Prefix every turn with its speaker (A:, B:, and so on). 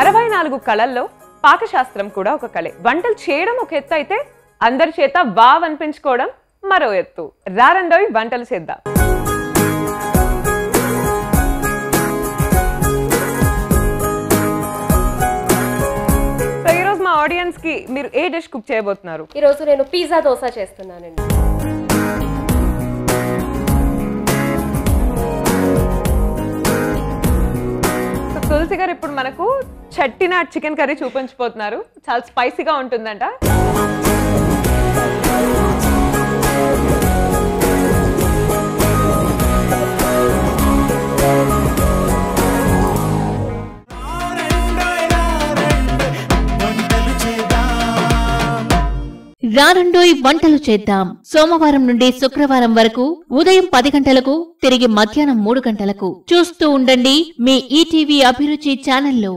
A: అరవై నాలుగు కళల్లో పాకశాస్త్రం కూడా ఒక కళే. వంటలు చేయడం ఒక ఎత్తు అయితే అందరి చేత వావ్ అనిపించుకోవడం మరో ఎత్తు. రారండోయ్ వంటలు చేద్దాం. మా ఆడియన్స్కి మీరు ఏ డిష్ కుక్ చేయబోతున్నారు?
B: ఈ రోజు నేను పిజ్జా దోశ చేస్తున్నానండి.
A: తులసి గారు ఇప్పుడు మనకు చట్టినాట్ చికెన్ కర్రీ చూపించిపోతున్నారు చాలా స్పైసీగా ఉంటుందంట.
C: రారండోయ్ వంటలు చేద్దాం. సోమవారం నుండి శుక్రవారం వరకు ఉదయం పది గంటలకు తిరిగి మధ్యాహ్నం మూడు గంటలకు చూస్తూ ఉండండి మీ ఈటీవీ అభిరుచి ఛానల్లో.